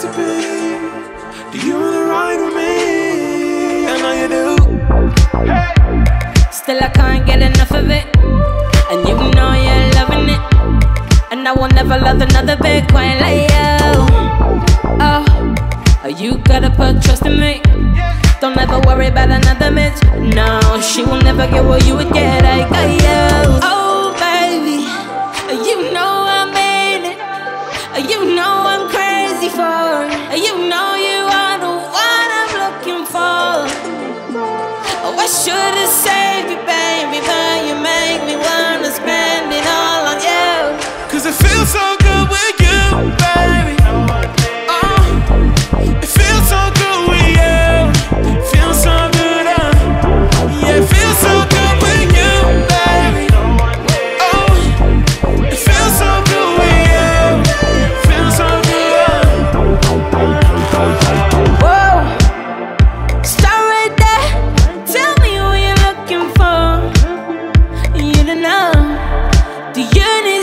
to be? Do you wanna ride with me? I know you do. Hey. Still, I can't get enough of it. And you know you're loving it. And I will never love another big quite like you. Oh, you gotta put trust in me. Don't ever worry about another bitch. No, she will never get what you would get. I got you. Should have saved enough. Do you need?